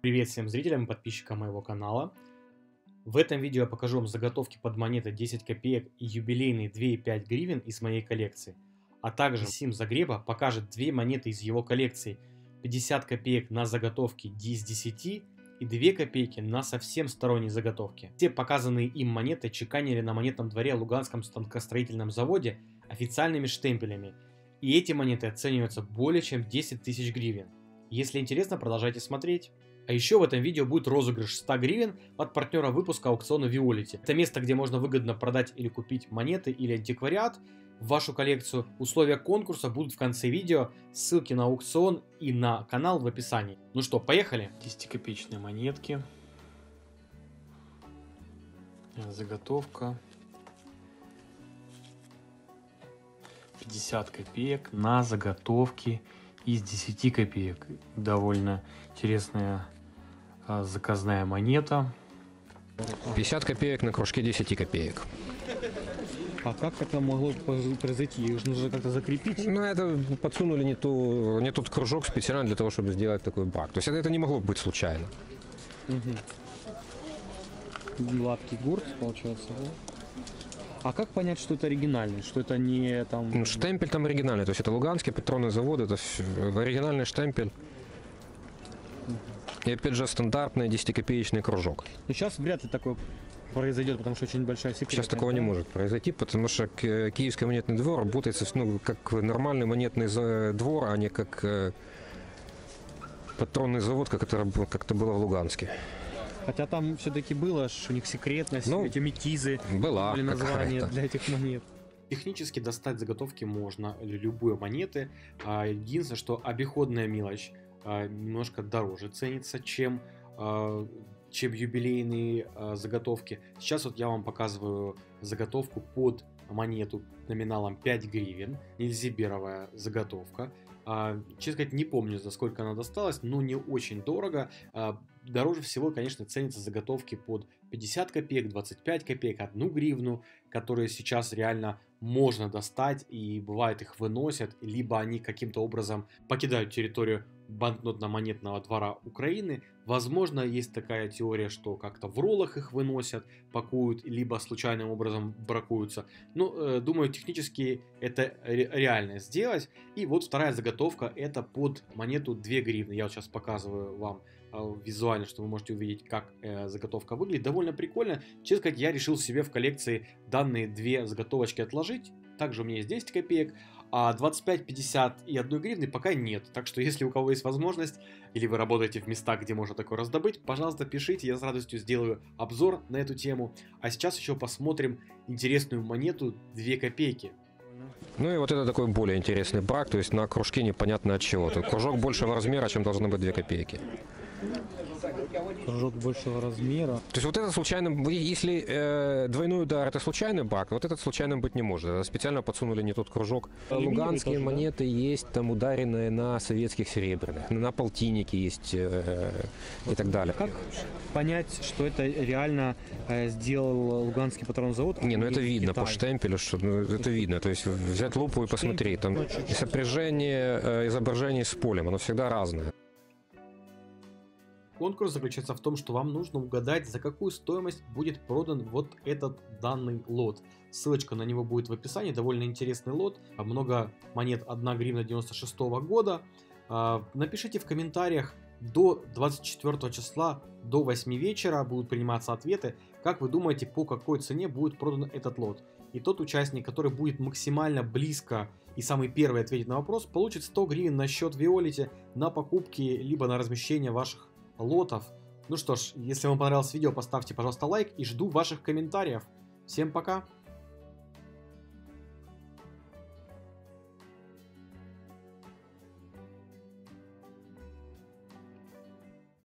Привет всем зрителям и подписчикам моего канала. В этом видео я покажу вам заготовки под монеты 10 копеек и юбилейные 2,5 гривен из моей коллекции. А также Сим Загреба покажет две монеты из его коллекции. 50 копеек на заготовки из 10 и 2 копейки на совсем сторонние заготовки. Все показанные им монеты чеканили на монетном дворе Луганском станкостроительном заводе официальными штемпелями. И эти монеты оцениваются более чем 10 тысяч гривен. Если интересно, продолжайте смотреть. А еще в этом видео будет розыгрыш 100 гривен от партнера выпуска аукциона Виолити. Это место, где можно выгодно продать или купить монеты или антиквариат в вашу коллекцию. Условия конкурса будут в конце видео, ссылки на аукцион и на канал в описании. Ну что, поехали? 10-копеечные монетки. Заготовка. 50 копеек на заготовки из 10 копеек. Довольно интересная заказная монета. 50 копеек на кружке 10 копеек. А как это могло произойти? Их нужно как-то закрепить? Ну, это подсунули не, ту, не тот кружок специально для того, чтобы сделать такой брак. То есть это, это не могло быть случайно. Угу. Гладкий гурт, получается, да? А как понять, что это оригинальный, что это не там... Ну, штемпель там оригинальный, то есть это Луганский патронный завод, это оригинальный штемпель. И опять же стандартный 10-копеечный кружок. Но ну, сейчас вряд ли такое произойдет, потому что очень большая секретность. Сейчас такого да? не может произойти, потому что Киевский монетный двор работает ну, как нормальный монетный двор, а не как э, патронный завод, как это, как это было в Луганске. Хотя там все-таки было, что у них секретность, ну, эти метизы, была были названия для этих монет. Технически достать заготовки можно, любые монеты. А, единственное, что обиходная мелочь немножко дороже ценится, чем, а, чем юбилейные заготовки. Сейчас вот я вам показываю заготовку под монету номиналом 5 гривен, нельзиберовая заготовка. Честно сказать, не помню, за сколько она досталась, но не очень дорого. Дороже всего, конечно, ценятся заготовки под 50 копеек, 25 копеек, 1 гривну, которые сейчас реально можно достать, и бывает их выносят, либо они каким-то образом покидают территорию банкнотно-монетного двора Украины. Возможно, есть такая теория, что как-то в роллах их выносят, пакуют, либо случайным образом бракуются. Но, э, думаю, технически это реально сделать. И вот вторая заготовка, это под монету 2 гривны. Я вот сейчас показываю вам э, визуально, что вы можете увидеть, как э, заготовка выглядит. Довольно прикольно. Честно сказать, я решил себе в коллекции данные две заготовочки отложить. Также у меня есть 10 копеек, а 25, 50 и 1 гривны пока нет. Так что если у кого есть возможность, или вы работаете в местах, где можно такое раздобыть, пожалуйста, пишите, я с радостью сделаю обзор на эту тему. А сейчас еще посмотрим интересную монету 2 копейки. Ну и вот это такой более интересный брак, то есть на кружке непонятно от чего. Кружок большего размера, чем должны быть 2 копейки кружок большего размера. То есть вот это случайным, если э, двойной удар это случайный баг, вот этот случайным быть не может. Специально подсунули не тот кружок. Алюминиевый Луганские тоже, монеты да? есть там ударенные на советских серебряных, на полтиннике есть э, и так далее. Как понять, что это реально э, сделал Луганский патронный завод? Не, ну это видно Китай. по штемпелю, что ну, это видно. То есть взять лупу и посмотреть, там сопряжение э, изображений с полем, оно всегда разное. Конкурс заключается в том, что вам нужно угадать, за какую стоимость будет продан вот этот данный лот. Ссылочка на него будет в описании, довольно интересный лот. Много монет 1 гривна 96 года. А, напишите в комментариях до 24 числа, до 8 вечера будут приниматься ответы. Как вы думаете, по какой цене будет продан этот лот? И тот участник, который будет максимально близко и самый первый ответить на вопрос, получит 100 гривен на счет Виолити на покупки либо на размещение ваших лотов. Ну что ж, если вам понравилось видео, поставьте, пожалуйста, лайк и жду ваших комментариев. Всем пока!